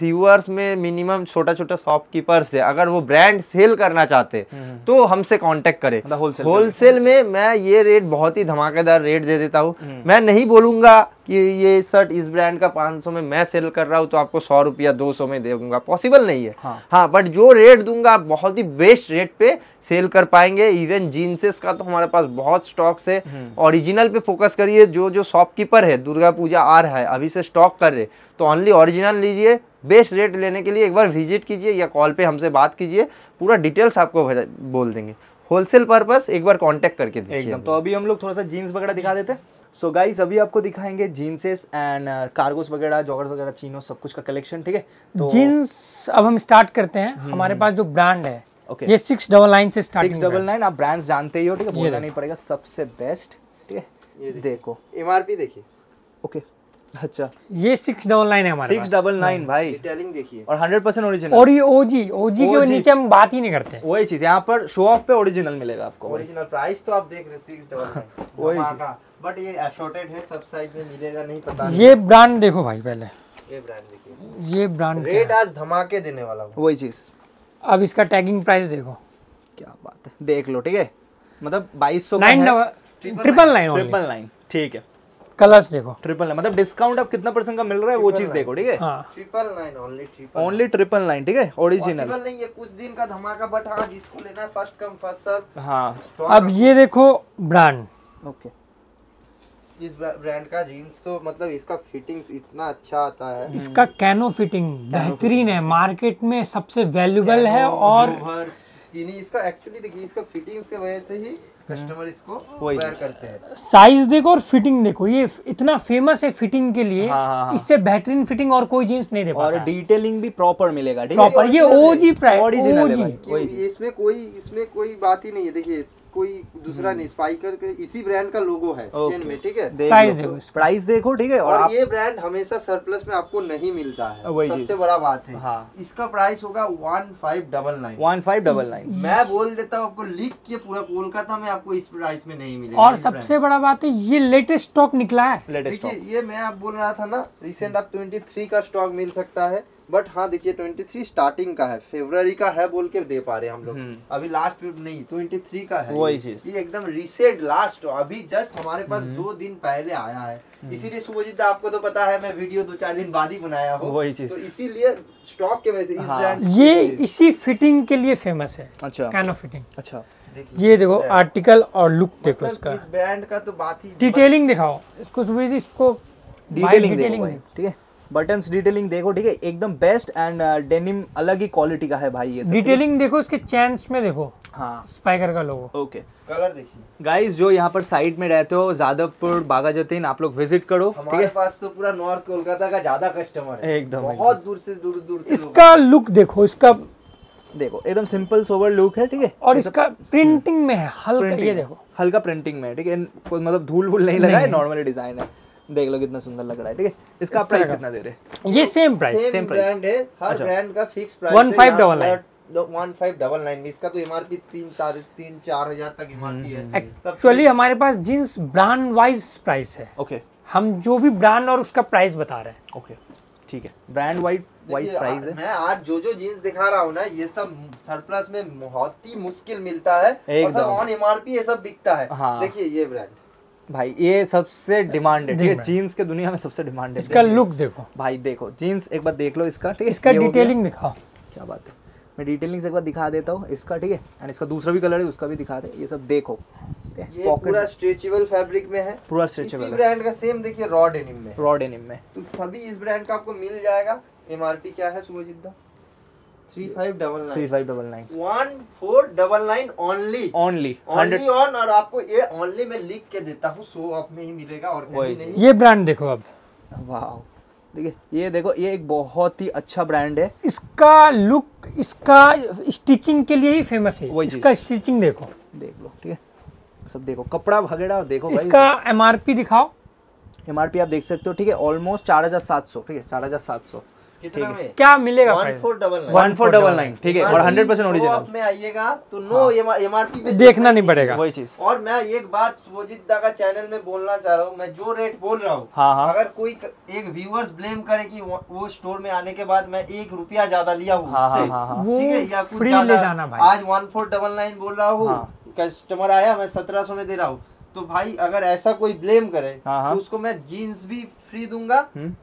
[SPEAKER 1] व्यूअर्स में मिनिमम छोटा छोटा शॉपकीपर्स है अगर वो ब्रांड सेल करना चाहते तो हमसे कांटेक्ट करें।
[SPEAKER 2] होलसेल wholesale
[SPEAKER 1] होलसेल में। मैं ये रेट बहुत ही धमाकेदार रेट दे देता हूँ। मैं नहीं बोलूँगा कि ये शर्ट इस ब्रांड का 500 में मैं सेल कर रहा हूँ तो आपको सौ रुपया दो सौ में दे दूँगा। पॉसिबल नहीं है।
[SPEAKER 2] हाँ।
[SPEAKER 1] हाँ बट जो रेट दूँगा आप बहुत ही बेस्ट रेट पे सेल कर पाएँगे। इवन जीन्सेस का तो हमारे पास बहुत स्टॉक्स है। ओरिजिनल पे फोकस करिए जो जो शॉपकीपर है दुर्गा पूजा आ रहा है अभी से स्टॉक कर रहे। तो ओनली ओरिजिनल लीजिए बेस्ट रेट लेने के लिए एक बार विज़िट कीजिए या कॉल पे हमसे बात कीजिए पूरा डिटेल्स आपको बोल देंगे। होलसेल पर्पस एक बार कांटेक्ट करके देखिए।
[SPEAKER 2] एकदम तो अभी हम लोग थोड़ा सा जीन्स वगैरह दिखा देते हैं। सो गाइस अभी आपको दिखाएँगे जीन्सेस एंड कार्गोस वगैरह जॉगर्स वगैरह चीनो सब कुछ का कलेक्शन ठीक है? तो
[SPEAKER 3] जीन्स अब हम स्टार्ट करते हैं। हमारे पास जो ब्रांड है
[SPEAKER 2] Okay.
[SPEAKER 3] ये सिक्स डबल नाइन से
[SPEAKER 2] सिक्स डबल नाइन आप ब्रांड्स जानते ही हो ठीक है? बोलना नहीं पड़ेगा सबसे बेस्ट ठीक है? देखो।
[SPEAKER 1] एमआरपी देखिए।
[SPEAKER 2] ओके अच्छा।
[SPEAKER 3] ये सिक्स डबल नाइन है हमारे
[SPEAKER 2] सिक्स
[SPEAKER 3] पास।
[SPEAKER 2] डबल नाइन भाई।
[SPEAKER 1] डिटेलिंग देखिए।
[SPEAKER 2] और हंड्रेड परसेंट ओरिजिनल
[SPEAKER 3] और ये ओजी ओजी के नीचे हम बात ही नहीं करते।
[SPEAKER 2] वही चीज़ यहाँ पर शो ऑफ़ पे ओरिजिनल मिलेगा आपको।
[SPEAKER 1] ओरिजिनल प्राइस तो आप देख रहे हैं सिक्स डबल
[SPEAKER 2] वही
[SPEAKER 1] नाइन बट ये असॉर्टेड है सब साइज़ में मिलेगा नहीं पता नहीं।
[SPEAKER 3] ये ब्रांड देखो भाई पहले।
[SPEAKER 1] ये ब्रांड देखिए।
[SPEAKER 3] ये ब्रांड
[SPEAKER 1] रेट आज धमाके देने वाला हूँ।
[SPEAKER 2] वही चीज़।
[SPEAKER 3] अब इसका टैगिंग प्राइस देखो।
[SPEAKER 2] क्या बात है? देख लो ठीक है? मतलब बाईस सौ
[SPEAKER 3] ट्रिपल नाइन
[SPEAKER 2] ट्रिपल नाइन ठीक है।
[SPEAKER 3] कलर्स देखो।
[SPEAKER 2] ट्रिपल नाइन मतलब डिस्काउंट अब कितना परसेंट का मिल रहा है वो चीज़ देखो ठीक है?
[SPEAKER 3] हाँ।
[SPEAKER 1] Triple nine only triple
[SPEAKER 2] only triple nine ठीक है? ओरिजिनल
[SPEAKER 1] नहीं है कुछ दिन का धमाका बट हाँ जिसको लेना है फ़र्स्ट कम फ़र्स्ट सर्व
[SPEAKER 2] हाँ।
[SPEAKER 3] अब ये देखो ब्रांड
[SPEAKER 2] ओके
[SPEAKER 1] इस ब्रांड का जीन्स तो मतलब इसका फिटिंग्स इतना अच्छा आता है।
[SPEAKER 3] इसका कैनो फिटिंग बेहतरीन है। मार्केट में सबसे वैल्यूबल है और
[SPEAKER 1] इसका एक्चुअली देखिए इसका फिटिंग्स के वजह से ही कस्टमर इसको वेयर करते हैं।
[SPEAKER 3] साइज़ देखो और फिटिंग देखो ये इतना फ़ेमस है फिटिंग के लिए
[SPEAKER 2] हाँ, हाँ, हाँ।
[SPEAKER 3] इससे बेहतरीन फिटिंग और कोई जींस नहीं दे
[SPEAKER 2] और डिटेलिंग भी प्रॉपर मिलेगा ठीक है?
[SPEAKER 3] प्रॉपर ये ओजी प्राइस ओजी।
[SPEAKER 1] इसमें कोई इसमें कोई बात ही नहीं है। देखिए कोई दूसरा नहीं स्पाइकर के इसी ब्रांड का लोगो है
[SPEAKER 2] Okay.
[SPEAKER 1] चेन में ठीक है?
[SPEAKER 3] Price देखो
[SPEAKER 2] प्राइस देखो ठीक है और
[SPEAKER 1] और
[SPEAKER 2] आप
[SPEAKER 1] ये ब्रांड हमेशा सरप्लस में आपको नहीं मिलता है। सबसे बड़ा बात है।
[SPEAKER 2] हाँ।
[SPEAKER 1] इसका प्राइस होगा one five double nine
[SPEAKER 2] one five double nine
[SPEAKER 1] मैं बोल देता हूँ आपको लिख के पूरा कोलकाता में आपको इस प्राइस में नहीं मिलेगा
[SPEAKER 3] और सबसे बड़ा बात है ये लेटेस्ट स्टॉक निकला है।
[SPEAKER 2] लेटेस्ट
[SPEAKER 1] देखिए ये मैं आप बोल रहा था ना रिसेंट आप 23 का स्टॉक मिल सकता है। बट हाँ देखिए 23 स्टार्टिंग का है। फरवरी का है बोल के दे पा रहे हम लोग। अभी लास्ट नहीं 23 का है।
[SPEAKER 2] हम्म। वही चीज़।
[SPEAKER 1] ये एकदम रिसेंट लास्ट अभी जस्ट हमारे पास दो दिन पहले आया है।
[SPEAKER 2] हम्म।
[SPEAKER 1] इसीलिए सुभजीत आपको तो पता है मैं वीडियो दो चार दिन बाद ही बनाया हूँ।
[SPEAKER 2] वही चीज़।
[SPEAKER 1] तो इसीलिए स्टॉक के वजह से इस
[SPEAKER 2] हाँ।
[SPEAKER 3] ये इसी फिटिंग के लिए फ़ेमस है।
[SPEAKER 2] अच्छा।
[SPEAKER 3] कैनो फिटिंग
[SPEAKER 2] अच्छा।
[SPEAKER 3] ये देखो आर्टिकल और लुक देखो
[SPEAKER 1] मतलब
[SPEAKER 3] इसका।
[SPEAKER 1] इस ब्रांड का तो बात ही
[SPEAKER 3] डिटेलिंग दिखाओ। इसको सुबह इसको
[SPEAKER 2] डिटेलिंग ठीक है? बटन्स डिटेलिंग देखो ठीक है? एकदम बेस्ट एंड डेनिम अलग ही क्वालिटी का है भाई ये?
[SPEAKER 3] डिटेलिंग देखो इसके चैन्स में देखो।
[SPEAKER 2] हाँ।
[SPEAKER 3] स्पाइकर का लोगो
[SPEAKER 2] ओके
[SPEAKER 1] कलर देखिए।
[SPEAKER 2] गाइस जो यहाँ पर साइड में रहते हो जादवपुर बागा जतीन आप लोग विज़िट करो
[SPEAKER 1] हमारे पास तो पूरा नॉर्थ कोलकाता का ज़्यादा कस्टमर है।
[SPEAKER 2] एकदम,
[SPEAKER 1] बहुत दूर से दूर दूर से
[SPEAKER 3] इसका लुक देखो इसका
[SPEAKER 2] देखो एकदम सिंपल सोवर लुक है ठीक है?
[SPEAKER 3] और इसका प्रिंटिंग में है हल्का ये देखो।
[SPEAKER 2] हल्का प्रिंटिंग में है, ठीक है? मतलब धूल वूल नहीं लगा है। नॉर्मली डिज़ाइन है। देख लो कितना सुंदर लग रहा है ठीक है? इसका प्राइस कितना दे रहे? हैं
[SPEAKER 3] ये सेम प्राइस
[SPEAKER 1] सेम। ब्रांड है हर
[SPEAKER 2] अच्छा।
[SPEAKER 1] ब्रांड का fix price. One five double nine इसका तो एमआरपी तीन चार तीन चार हज़ार तक एमआरपी है।
[SPEAKER 3] एक्चुअली हमारे पास जींस ब्रांड वाइज प्राइस है।
[SPEAKER 2] ओके
[SPEAKER 3] हम जो भी ब्रांड और उसका प्राइस बता रहे हैं।
[SPEAKER 2] ओके ठीक है। ब्रांड वाइड वाइज प्राइस है।
[SPEAKER 1] मैं आज जो जो जीन्स दिखा रहा हूँ ना ये सब सरप्लस में बहुत ही मुश्किल मिलता है। और सब ऑन एमआरपी ये सब बिकता है।
[SPEAKER 2] हाँ।
[SPEAKER 1] देखिए ये ब्रांड
[SPEAKER 2] भाई ये सबसे डिमांडेड ठीक है जीन्स के दुनिया में सबसे डिमांडेड
[SPEAKER 3] इसका लुक देखो।
[SPEAKER 2] भाई देखो जीन्स एक बार देख लो इसका ठीक है?
[SPEAKER 3] इसका
[SPEAKER 2] ये।
[SPEAKER 3] डिटेलिंग दिखाओ।
[SPEAKER 2] क्या बात है? मैं डिटेलिंग से एक बार दिखा देता हूँ इसका ठीक है? एंड इसका दूसरा भी कलर है उसका भी दिखा दे। ये सब देखो
[SPEAKER 1] ये पूरा स्ट्रेचेबल फैब्रिक में है।
[SPEAKER 2] पूरा स्ट्रेचेबल है।
[SPEAKER 1] ब्रांड का सेम देखिए रॉ डेनिम में।
[SPEAKER 2] रॉ डेनिम में।
[SPEAKER 1] तो सभी इस ब्रांड का आपको मिल जाएगा। एमआरपी क्या है three five double
[SPEAKER 2] three
[SPEAKER 1] nine
[SPEAKER 2] five double nine
[SPEAKER 1] one four double nine only
[SPEAKER 2] only
[SPEAKER 1] only on और आपको ये ओनली मैं लिख के देता हूँ शो ऑफ़ में ही मिलेगा और कहीं नहीं।
[SPEAKER 3] ये ब्रांड देखो अब।
[SPEAKER 2] वाह देखिए ये देखो ये एक बहुत ही अच्छा ब्रांड है।
[SPEAKER 3] इसका लुक इसका स्टिचिंग के लिए ही फ़ेमस है। इसका स्टिचिंग देखो।
[SPEAKER 2] देख लो ठीक है? सब देखो कपड़ा भगेड़ा देखो भाई।
[SPEAKER 3] इसका एमआरपी दिखाओ।
[SPEAKER 2] एमआरपी आप देख सकते हो ठीक है? ऑलमोस्ट चार हज़ार सात सौ ठीक है? चार हज़ार सात सौ।
[SPEAKER 1] कितना में?
[SPEAKER 3] क्या मिलेगा
[SPEAKER 1] one four double
[SPEAKER 2] one four double nine ठीक है और हंड्रेड परसेंट ओरिजिनल
[SPEAKER 1] में आइएगा तो नो एम आर पी
[SPEAKER 3] देखना नहीं पड़ेगा।
[SPEAKER 2] वही चीज़।
[SPEAKER 1] और मैं एक बात सुभोजित दा का चैनल में बोलना चाह रहा हूँ मैं जो रेट बोल रहा हूँ
[SPEAKER 2] हाँ, हाँ।
[SPEAKER 1] अगर कोई एक व्यूअर्स ब्लेम करे की वो, वो स्टोर में आने के बाद मैं एक रुपया ज़्यादा लिया हूँ
[SPEAKER 2] हाँ,
[SPEAKER 1] उससे
[SPEAKER 2] हाँ, हाँ,
[SPEAKER 1] ठीक है या कुछ
[SPEAKER 3] free
[SPEAKER 1] ज़्यादा।
[SPEAKER 3] ले जाना भाई।
[SPEAKER 1] आज वन फोर डबल नाइन बोल रहा हूँ
[SPEAKER 2] हाँ।
[SPEAKER 1] कस्टमर आया मैं सत्रह सौ में दे रहा हूँ। तो भाई अगर ऐसा कोई ब्लेम करे
[SPEAKER 2] हाँ, हाँ।
[SPEAKER 1] तो उसको मैं जीन्स भी फ्री दूँगा
[SPEAKER 2] हम्म।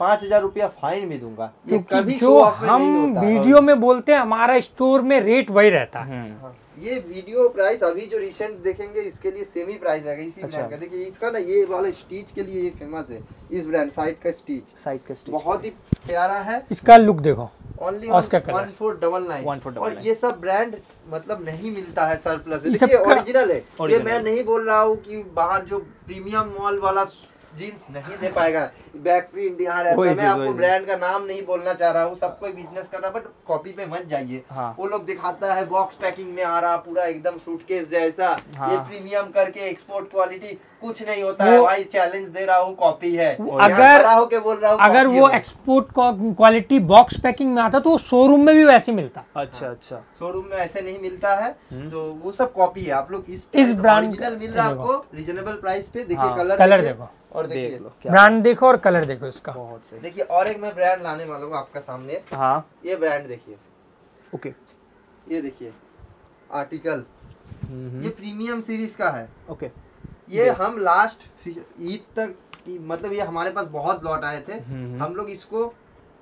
[SPEAKER 1] पाँच हज़ार रुपया फाइन भी दूँगा। ये कभी
[SPEAKER 3] जो हम वीडियो में बोलते हैं हमारा स्टोर में रेट वही रहता। है
[SPEAKER 2] हम्म,
[SPEAKER 1] हाँ, ये वीडियो प्राइस अभी जो रिसेंट देखेंगे इसके लिए सेम ही प्राइस रहेगा इसी
[SPEAKER 2] अच्छा।
[SPEAKER 1] ब्रांड का। देखिए इसका ना ये वाला स्टीच के लिए ये फ़ेमस है इस ब्रांड साइड का स्टीच
[SPEAKER 2] साइड का स्टीच
[SPEAKER 1] बहुत ही प्यारा है।
[SPEAKER 3] इसका लुक देखो
[SPEAKER 1] only? One four double nine और ये सब ब्रांड मतलब नहीं मिलता है देखिए
[SPEAKER 3] का-
[SPEAKER 1] ओरिजिनल है। ये मैं नहीं बोल रहा हूँ कि बाहर जो प्रीमियम मॉल वाला जीन्स नहीं दे पाएगा। बैक प्रिंट यहाँ रहता है मैं आपको ब्रांड का नाम नहीं बोलना चाह रहा हूँ सबको बिज़नेस कर रहा है बट कॉपी पे मत जाइए।
[SPEAKER 2] हाँ।
[SPEAKER 1] वो लोग दिखाता है बॉक्स पैकिंग में आ रहा पूरा एकदम सूटकेस जैसा।
[SPEAKER 2] हाँ।
[SPEAKER 1] ये प्रीमियम करके एक्सपोर्ट क्वालिटी कुछ नहीं होता है। भाई चैलेंज दे रहा हूँ कॉपी है।
[SPEAKER 3] अगर-
[SPEAKER 1] होके बोल रहा हूँ
[SPEAKER 3] अगर वो एक्सपोर्ट क्वालिटी बॉक्स पैकिंग में आता तो वो शोरूम में भी वैसे मिलता।
[SPEAKER 2] अच्छा अच्छा।
[SPEAKER 1] शोरूम में ऐसे नहीं मिलता है तो वो सब कॉपी है। आप लोग इस
[SPEAKER 3] इस का-
[SPEAKER 1] मिल रहा है आपको रीजनेबल प्राइस पे देखिए
[SPEAKER 2] हाँ,
[SPEAKER 1] कलर
[SPEAKER 3] कलर
[SPEAKER 1] देखिए।
[SPEAKER 3] देखो।
[SPEAKER 1] और देखिए
[SPEAKER 2] देख लो
[SPEAKER 3] ब्रांड देखो और कलर देखो इसका।
[SPEAKER 2] बहुत सही।
[SPEAKER 1] देखिए और एक मैं ब्रांड लाने वाला हूँ आपका सामने।
[SPEAKER 2] हाँ।
[SPEAKER 1] ये ब्रांड देखिए।
[SPEAKER 2] ओके।
[SPEAKER 1] ये देखिए आर्टिकल ये प्रीमियम सीरीज़ का है।
[SPEAKER 2] ओके।
[SPEAKER 1] ये हम लास्ट ईद तक मतलब ये हमारे पास बहुत लॉट आए थे।
[SPEAKER 2] हम्म।
[SPEAKER 1] हम लोग इसको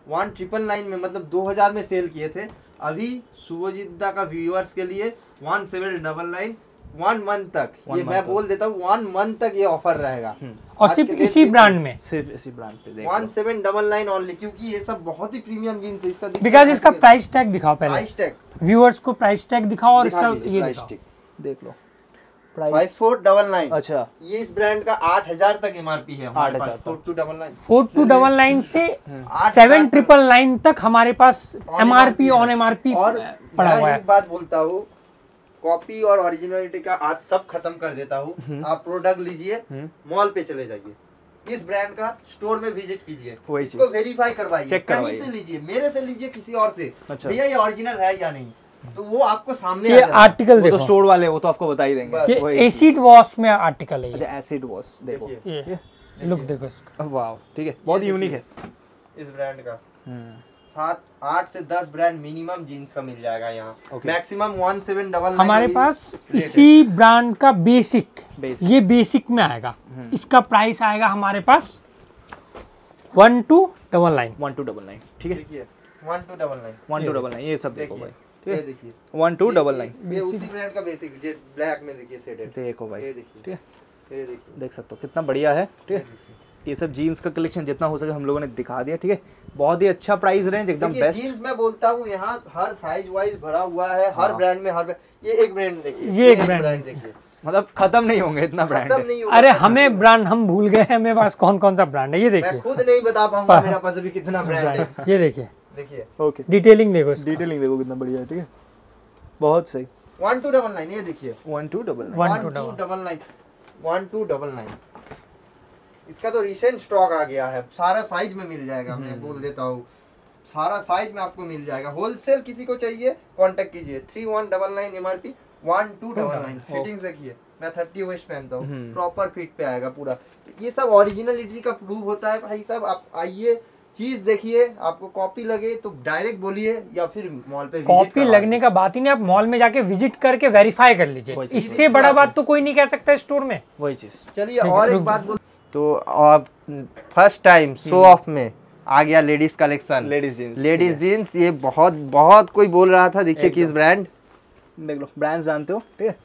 [SPEAKER 1] वन ट्रिपल नाइन में मतलब 2000 में सेल किए थे। अभी सुभोजिदा का व्यूअर्स के लिए one seven double nine one month तक।
[SPEAKER 2] One
[SPEAKER 1] ये मैं बोल देता हूँ वन मंथ तक ये ऑफ़र रहेगा।
[SPEAKER 3] और सिर्फ़ इसी ब्रांड में?
[SPEAKER 2] सिर्फ़ इसी ब्रांड पे देख
[SPEAKER 1] one seven double nine only क्योंकि ये सब बहुत ही प्रीमियम जीन्स है इसका
[SPEAKER 3] बिकॉज़ इसका प्राइस टैग दिखाओ पहले।
[SPEAKER 1] प्राइस टैग
[SPEAKER 3] व्यूअर्स को प्राइस टैग दिखाओ और इसका ये
[SPEAKER 1] प्राइस
[SPEAKER 3] दिखाओ।
[SPEAKER 1] टैग
[SPEAKER 2] देख लो।
[SPEAKER 1] Five
[SPEAKER 2] price
[SPEAKER 1] four double nine
[SPEAKER 2] अच्छा।
[SPEAKER 1] ये इस ब्रांड का आठ हज़ार तक एमआरपी है हमारे
[SPEAKER 2] 8,000
[SPEAKER 1] पास four two double nine
[SPEAKER 3] four two double nine से सेवन ट्रिपल नाइन तक। हमारे पास एम आर पी ऑन
[SPEAKER 1] है।
[SPEAKER 3] एम आर पी
[SPEAKER 1] और
[SPEAKER 3] पड़ा हुआ है।
[SPEAKER 1] एक बात बोलता हूँ कॉपी और ओरिजिनलिटी का आज सब खत्म कर देता हूँ। आप प्रोडक्ट लीजिए मॉल पे चले जाइए। इस ब्रांड का स्टोर में विज़िट कीजिए। इसको वेरीफाई करवाइए। कहीं से लीजिए मेरे से लीजिए किसी और से।
[SPEAKER 2] अच्छा।
[SPEAKER 1] भैया ये ओरिजिनल है या नहीं? तो वो आपको सामने
[SPEAKER 3] ये आर्टिकल
[SPEAKER 2] तो
[SPEAKER 3] देखो।
[SPEAKER 2] स्टोर वाले वो तो आपको बता ही देंगे।
[SPEAKER 3] ये एसिड वॉश में आर्टिकल है
[SPEAKER 2] अच्छा एसिड वॉश देखो।
[SPEAKER 3] ये। लुक देखो इसका।
[SPEAKER 2] वाह ठीक है। बहुत यूनिक है।
[SPEAKER 1] इस ब्रांड का।
[SPEAKER 2] हम्म,
[SPEAKER 1] सात आठ से दस ब्रांड मिनिमम जीन्स का मिल जाएगा यहाँ।
[SPEAKER 2] Okay.
[SPEAKER 1] Maximum one seven double
[SPEAKER 3] हमारे पास इसी ब्रांड का बेसिक
[SPEAKER 2] Basic।
[SPEAKER 3] ये बेसिक में आएगा। इसका प्राइस आएगा हमारे पास one two double nine
[SPEAKER 2] one two double nine ठीक है?
[SPEAKER 1] देखिए one two double nine
[SPEAKER 2] one two double nine ये सब देखो भाई
[SPEAKER 1] देखिए।
[SPEAKER 2] वन टू
[SPEAKER 1] ये-
[SPEAKER 2] डबल
[SPEAKER 1] ये-
[SPEAKER 2] नाइन
[SPEAKER 1] ये उसी ब्रांड का बेसिक जे ब्लैक में देखिए सेडेड
[SPEAKER 2] देखो भाई
[SPEAKER 1] ये
[SPEAKER 2] ठीक है?
[SPEAKER 1] ये देखिए।
[SPEAKER 2] देख सकते हो कितना बढ़िया है ठीक है? ये सब जीन्स का कलेक्शन जितना हो सके हम लोगों ने दिखा दिया ठीक है? बहुत ही अच्छा प्राइस रेंज एकदम बेस्ट
[SPEAKER 1] जीन्स मैं बोलता हूँ यहाँ हर साइज़ वाइज भरा हुआ है हर
[SPEAKER 2] हाँ।
[SPEAKER 1] ब्रांड में हर ये एक ब्रांड देखिए
[SPEAKER 3] ये एक
[SPEAKER 1] ब्रांड देखिए।
[SPEAKER 2] मतलब खत्म नहीं होंगे इतना ब्रांड है
[SPEAKER 1] नहीं
[SPEAKER 3] अरे हमें ब्रांड हम भूल गए हैं मेरे पास कौन कौन सा ब्रांड है ये देखिए।
[SPEAKER 1] खुद नहीं बता पाऊँगा मेरा पास अभी कितना ब्रांड है।
[SPEAKER 3] ये देखिए।
[SPEAKER 1] देखिए।
[SPEAKER 2] ओके।
[SPEAKER 3] डिटेलिंग देखो
[SPEAKER 2] डिटेलिंग देखो कितना बढ़िया है ठीक है? बहुत सही।
[SPEAKER 1] वन टू डबल नाइन ये देखिए।
[SPEAKER 2] One two double
[SPEAKER 1] one two double nine one two double nine इसका तो रिसेंट स्टॉक आ गया है। सारा साइज़ में मिल जाएगा मैं बोल देता हूँ। सारा साइज़ में आपको मिल जाएगा। होलसेल किसी को चाहिए कांटेक्ट कीजिए। Three one double nine M R P one two double nine fitting देखिए मैं थर्टी वेस्ट पहनता हूँ।
[SPEAKER 2] हम्म।
[SPEAKER 1] प्रॉपर फिट पे आएगा पूरा। ये सब ओरिजिनलिटी का प्रूव होता है भाई साहब। आप आइए चीज़ देखिए आपको कॉपी लगे तो डायरेक्ट बोलिए या फिर मॉल पे
[SPEAKER 3] कॉपी लगने का बात ही नहीं आप मॉल में जाके विज़िट करके वेरीफाई कर लीजिए। इससे बड़ा बात तो कोई नहीं कह सकता स्टोर में।
[SPEAKER 2] वही चीज़।
[SPEAKER 1] चलिए और एक बात बोल तो अब फ़र्स्ट टाइम शो ऑफ़ में आ गया ladies collection
[SPEAKER 2] ladies jeans
[SPEAKER 1] ladies jeans ये बहुत बहुत कोई बोल रहा था देखिए किस ब्रांड
[SPEAKER 2] देख लो ब्रांड जानते हो ठीक है?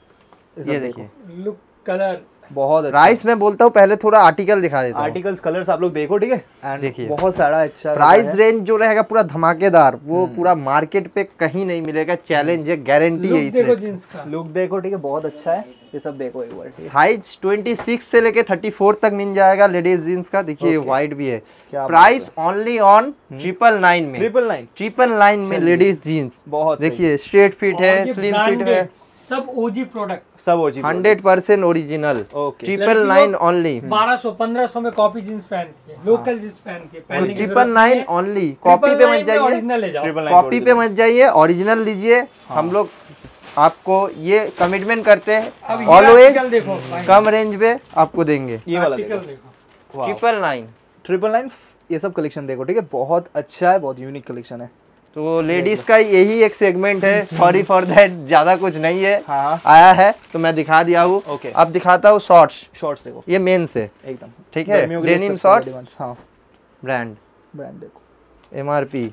[SPEAKER 1] ये देखिए।
[SPEAKER 3] लुक कलर
[SPEAKER 2] बहुत अच्छा।
[SPEAKER 1] प्राइस मैं बोलता हूँ पहले थोड़ा आर्टिकल दिखा देता हूँ।
[SPEAKER 2] आर्टिकल्स कलर्स आप लोग देखो ठीक है? एंड
[SPEAKER 1] देखिए।
[SPEAKER 2] बहुत सारा अच्छा
[SPEAKER 1] प्राइस रेंज जो रहेगा पूरा धमाकेदार वो पूरा मार्केट पे कहीं नहीं मिलेगा चैलेंज है गारंटी है
[SPEAKER 3] लुक
[SPEAKER 1] इस
[SPEAKER 3] देखो
[SPEAKER 1] rate
[SPEAKER 3] जींस का।
[SPEAKER 2] लुक देखो ठीक है बहुत अच्छा है। ये सब देखो एक बार
[SPEAKER 1] साइज़ 26 से लेके 34 तक मिल जाएगा लेडीज़ जींस का। देखिए
[SPEAKER 2] Okay.
[SPEAKER 1] वाइट भी है। Price only on triple nine में।
[SPEAKER 2] ट्रिपल नाइन
[SPEAKER 1] ट्रिपल नाइन में लेडीज़ जींस
[SPEAKER 2] बहुत
[SPEAKER 1] देखिए स्ट्रेट फिट है स्लिम फिट है।
[SPEAKER 3] सब ओजी प्रोडक्ट
[SPEAKER 2] सब OG
[SPEAKER 1] hundred percent original triple nine only
[SPEAKER 3] बारह सौ पंद्रह सौ में कॉपी जींस पहनती है। लोकल जींस पहनती है।
[SPEAKER 1] ट्रिपल नाइन ओनली कॉपी पे मत जाइए।
[SPEAKER 3] ओरिजिनल ले जाओ।
[SPEAKER 2] ट्रिपल
[SPEAKER 1] कॉपी पे मत जाइए। ओरिजिनल लीजिए। हम लोग आपको ये कमिटमेंट करते हैं। ऑलवेज
[SPEAKER 3] भाई,
[SPEAKER 1] कम रेंज पे आपको देंगे।
[SPEAKER 2] ये वाला देखो।
[SPEAKER 3] देखो।
[SPEAKER 1] ट्रिपल नाइन
[SPEAKER 2] ट्रिपल नाइन ये सब कलेक्शन देखो ठीक है? बहुत अच्छा है बहुत यूनिक कलेक्शन है।
[SPEAKER 1] तो लेडीज़ का यही एक सेगमेंट है। सॉरी फॉर दैट ज़्यादा कुछ नहीं है।
[SPEAKER 2] हाँ हाँ।
[SPEAKER 1] आया है तो मैं दिखा दिया हूँ।
[SPEAKER 2] Okay.
[SPEAKER 1] अब दिखाता हूँ शॉर्ट्स
[SPEAKER 2] शॉर्ट्स देखो।
[SPEAKER 1] ये मेन से।
[SPEAKER 2] एकदम।
[SPEAKER 1] ठीक है,
[SPEAKER 2] body ones, हाँ।
[SPEAKER 1] ब्रांड
[SPEAKER 2] ब्रांड देखो।
[SPEAKER 1] एम आर पी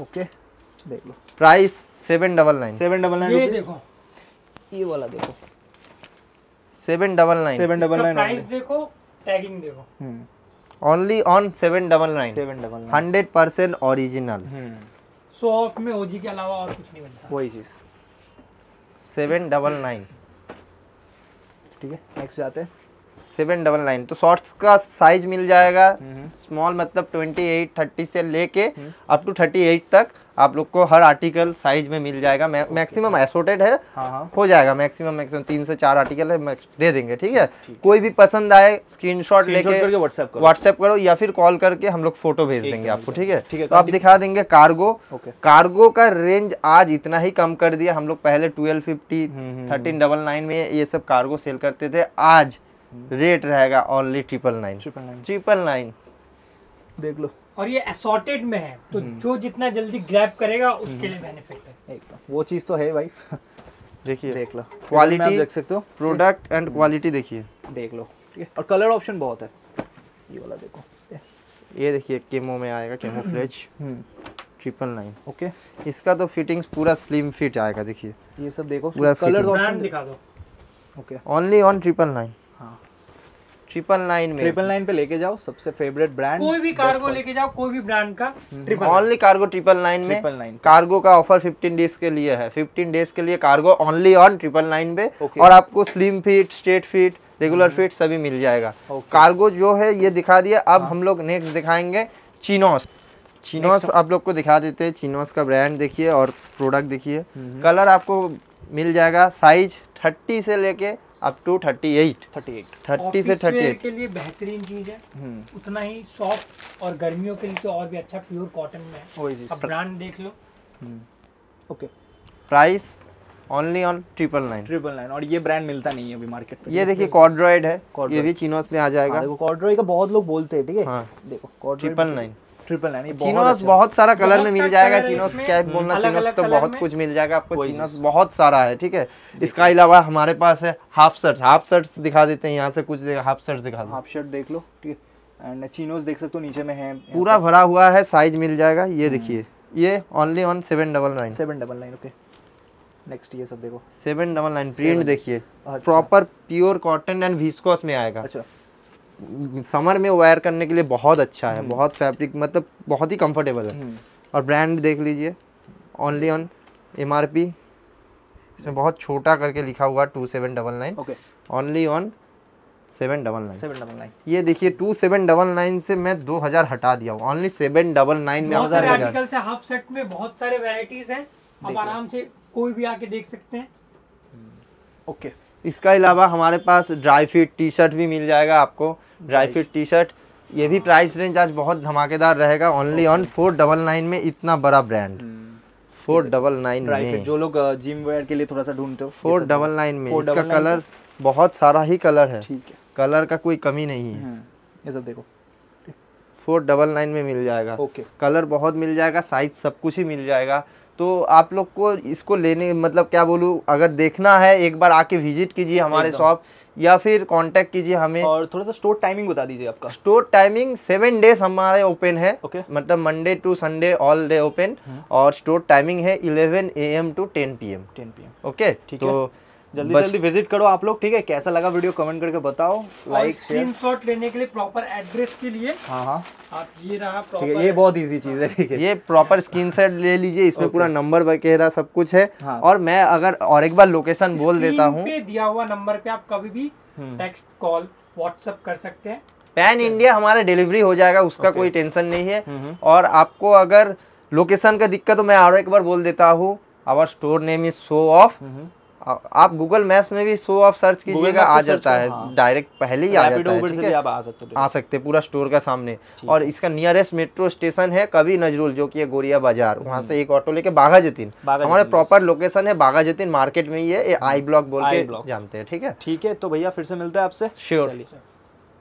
[SPEAKER 2] ओके देख लो।
[SPEAKER 1] Price seven double nine
[SPEAKER 2] seven double nine
[SPEAKER 3] ये देखो।
[SPEAKER 2] ये वाला देखो।
[SPEAKER 1] Seven double nine
[SPEAKER 2] seven double nine
[SPEAKER 3] price देखो टैगिंग देखो।
[SPEAKER 1] Only on seven double nine
[SPEAKER 2] seven double nine
[SPEAKER 1] hundred percent original
[SPEAKER 3] so off में OG के अलावा और कुछ नहीं बनता।
[SPEAKER 2] वही चीज़।
[SPEAKER 1] Seven double nine.
[SPEAKER 2] ठीक है नेक्स्ट जाते हैं।
[SPEAKER 1] Seven double nine. तो शॉर्ट्स का साइज़ मिल जाएगा।
[SPEAKER 2] हम्म।
[SPEAKER 1] स्मॉल मतलब ट्वेंटी एट थर्टी से लेके अप टू थर्टी एट तक आप लोग को हर आर्टिकल साइज़ में मिल जाएगा। मैक्सिमम एसोटेड है।
[SPEAKER 2] हाँ हाँ।
[SPEAKER 1] हो जाएगा। मैक्सिमम मैक्सिमम तीन से चार आर्टिकल है। दे देंगे ठीक है? कोई भी पसंद आए स्क्रीनशॉट लेके
[SPEAKER 2] WhatsApp करो।
[SPEAKER 1] व्हाट्सएप करो या फिर कॉल करके हम लोग फ़ोटो भेज देंगे आपको ठीक है? तो आप दिखा देंगे कार्गो कार्गो का रेंज आज इतना ही कम कर दिया। हम लोग पहले twelve fifty
[SPEAKER 2] hmm,
[SPEAKER 1] thirteen double nine में ये सब कार्गो सेल करते थे। आज रेट रहेगा only triple nine triple nine
[SPEAKER 2] देख लो।
[SPEAKER 3] और ये असॉर्टेड में है तो
[SPEAKER 2] हम्म।
[SPEAKER 3] जो जितना जल्दी ग्रैब करेगा उसके लिए बेनिफिट है।
[SPEAKER 2] एकदम। वो चीज़ तो है भाई।
[SPEAKER 1] देखिए
[SPEAKER 2] देख लो। आप देख सकते हो।
[SPEAKER 1] प्रोडक्ट एंड क्वालिटी देखिए।
[SPEAKER 2] देख लो। ठीक है? और कलर ऑप्शन बहुत है। ये वाला देखो।
[SPEAKER 1] ये देखिए केमो में आएगा केमो फ्रेज
[SPEAKER 2] हम्म।
[SPEAKER 1] Triple nine
[SPEAKER 2] okay.
[SPEAKER 1] इसका तो फिटिंग्स पूरा स्लिम फिट आएगा देखिए।
[SPEAKER 2] ये सब देखो।
[SPEAKER 1] पूरा
[SPEAKER 2] कलर ऑप्शन
[SPEAKER 3] दिखा दो।
[SPEAKER 2] Okay.
[SPEAKER 1] Only on triple nine triple nine में।
[SPEAKER 2] ट्रिपल नाइन पे लेके जाओ सबसे फेवरेट ब्रांड
[SPEAKER 3] कोई भी कार्गो लेके जाओ कोई भी ब्रांड का
[SPEAKER 2] हम्म।
[SPEAKER 3] Triple
[SPEAKER 1] only cargo triple nine में।
[SPEAKER 2] ट्रिपल नाइन
[SPEAKER 1] कार्गो का ऑफ़र 15 डेज़ के लिए है। 15 डेज़ के लिए cargo only on triple nine पे।
[SPEAKER 2] Okay.
[SPEAKER 1] और आपको slim fit straight fit regular fit सभी मिल जाएगा।
[SPEAKER 2] Okay.
[SPEAKER 1] कार्गो जो है ये दिखा दिया। अब हम लोग नेक्स्ट दिखाएँगे चिनोस चिनोस आप लोग को दिखा देते हैं। चिनोस का ब्रांड देखिए और प्रोडक्ट देखिए। कलर आपको मिल जाएगा। साइज़ 30 से लेके अप टू 38
[SPEAKER 2] थर्टी एट
[SPEAKER 1] 30 से
[SPEAKER 3] ऑफ़िस वेयर
[SPEAKER 1] 38
[SPEAKER 3] के लिए बेहतरीन चीज़ है।
[SPEAKER 2] हम्म।
[SPEAKER 3] उतना ही सॉफ्ट और गर्मियों के लिए तो और भी अच्छा प्योर कॉटन में है। अब ब्रांड देख लो।
[SPEAKER 2] Okay.
[SPEAKER 1] Price only on triple nine
[SPEAKER 2] triple nine और ये ब्रांड मिलता नहीं है अभी मार्केट पे।
[SPEAKER 1] ये देखिए कॉर्ड्रॉइड है। ये भी चिनोस में आ
[SPEAKER 2] हाँ,
[SPEAKER 1] जाएगा
[SPEAKER 2] देखो कॉर्ड्रॉय का बहुत लोग बोलते हैं ठीक है?
[SPEAKER 1] हाँ।
[SPEAKER 2] देखो
[SPEAKER 1] ट्रिपल नाइन
[SPEAKER 2] ट्रिपल नाइन ये बहुत
[SPEAKER 1] चिनोस
[SPEAKER 2] अच्छा।
[SPEAKER 1] बहुत सारा कलर में मिल जाएगा
[SPEAKER 3] है
[SPEAKER 1] चिनोस क्या
[SPEAKER 3] हम्म,
[SPEAKER 1] बोलना चिनोस तो बहुत कुछ मिल जाएगा आपको चिनोस बहुत सारा है ठीक है? इसका अलावा हमारे पास है हाफ़ शर्ट हाफ़ शर्ट्स दिखा देते हैं यहाँ से कुछ हाफ़ शर्ट्स दिखा दो।
[SPEAKER 2] हाफ़ शर्ट देख लो ठीक है? एंड चिनोस देख सकते हो नीचे में है।
[SPEAKER 1] पूरा भरा हुआ है साइज़ मिल जाएगा ये देखिए ये only on seven double nine
[SPEAKER 2] seven double nine okay next ये सब देखो।
[SPEAKER 1] सेवन डबल नाइन प्रिंट देखिए। Proper pure cotton and viscose में आएगा।
[SPEAKER 2] अच्छा।
[SPEAKER 1] समर में वेयर करने के लिए बहुत अच्छा है बहुत फैब्रिक मतलब बहुत ही कंफर्टेबल है।
[SPEAKER 2] हम्म।
[SPEAKER 1] और ब्रांड देख लीजिए ओनली ऑन एम इसमें बहुत छोटा करके लिखा हुआ two seven double nine only on seven double nine
[SPEAKER 2] seven double nine
[SPEAKER 1] ये देखिए टू सेवन डबल नाइन से मैं दो हज़ार हटा दिया हूँ। ओनली सेवन डबल नाइन में
[SPEAKER 3] से हाफ़ सेट में बहुत सारे वैरायटीज हैं। आप आराम से कोई भी आके देख सकते हैं।
[SPEAKER 2] ओके
[SPEAKER 1] इसका अलावा हमारे पास ड्राई फिट टी शर्ट भी मिल जाएगा आपको। ड्राई फिट टी शर्ट ये भी प्राइस रेंज आज बहुत धमाकेदार रहेगा। Only on four double nine में इतना बड़ा ब्रांड फोर डबल नाइन में।
[SPEAKER 2] जो लोग जिम वेयर के लिए थोड़ा सा ढूंढते हो
[SPEAKER 1] फोर डबल नाइन में। इसका कलर बहुत सारा ही कलर है।
[SPEAKER 2] ठीक है।
[SPEAKER 1] कलर का कोई कमी नहीं है।
[SPEAKER 2] हम्म ये सब देखो।
[SPEAKER 1] फोर डबल नाइन में मिल जाएगा।
[SPEAKER 2] ओके। okay.
[SPEAKER 1] कलर बहुत मिल जाएगा साइज़ सब कुछ ही मिल जाएगा। तो आप लोग को इसको लेने मतलब क्या बोलूँ अगर देखना है एक बार आके विज़िट कीजिए हमारे शॉप या फिर कांटेक्ट कीजिए हमें।
[SPEAKER 2] और थोड़ा सा स्टोर टाइमिंग बता दीजिए आपका।
[SPEAKER 1] स्टोर टाइमिंग सेवन डेज़ हमारे ओपन है।
[SPEAKER 2] ओके। okay.
[SPEAKER 1] मतलब Monday to Sunday all day open और स्टोर टाइमिंग है 11 A M to ten P M
[SPEAKER 2] ten P M
[SPEAKER 1] okay?
[SPEAKER 2] ठीक
[SPEAKER 1] तो
[SPEAKER 2] जल्दी
[SPEAKER 1] बस-
[SPEAKER 2] जल्दी विज़िट करो आप लोग ठीक है? कैसा लगा वीडियो कमेंट करके बताओ लाइक शेयर
[SPEAKER 3] स्क्रीनशॉट लेने के लिए प्रॉपर एड्रेस के लिए
[SPEAKER 2] हाँ हाँ।
[SPEAKER 3] आप ये रहा
[SPEAKER 2] ठीक है ये बहुत इजी चीज़ है ठीक है।
[SPEAKER 1] ये प्रॉपर स्क्रीन सेट ले लीजिए इसमें पूरा नंबर वगैरह सब कुछ है।
[SPEAKER 2] हाँ।
[SPEAKER 1] और मैं अगर और एक बार लोकेशन बोल देता हूँ।
[SPEAKER 3] दिया हुआ नंबर पे आप कभी भी
[SPEAKER 2] हम्म।
[SPEAKER 3] टेक्स्ट कॉल व्हाट्सएप कर सकते हैं।
[SPEAKER 1] पैन इंडिया हमारा डिलीवरी हो जाएगा उसका कोई टेंशन नहीं है।
[SPEAKER 2] हम्म।
[SPEAKER 1] और आपको अगर लोकेशन का दिक्कत तो मैं और एक बार बोल देता हूँ। Our store name is show off आप गूगल मैप्स में भी शो ऑफ़ सर्च कीजिएगा आ जाता है
[SPEAKER 2] हाँ।
[SPEAKER 1] डायरेक्ट पहले ही आ जाता है ठीक
[SPEAKER 2] से
[SPEAKER 1] है?
[SPEAKER 2] आप आ सकते हो
[SPEAKER 1] आ सकते पूरा स्टोर का सामने। और इसका नियरेस्ट मेट्रो स्टेशन है कभी नजरुल जो कि है गोरिया बाज़ार। वहाँ से एक ऑटो लेके बाघा जतीन हमारे प्रॉपर लोकेशन है बाघा जतीन मार्केट में ही है आई ब्लॉक बोल के जानते हैं ठीक है?
[SPEAKER 2] ठीक है तो भैया फिर से मिलते हैं आपसे. चलिए।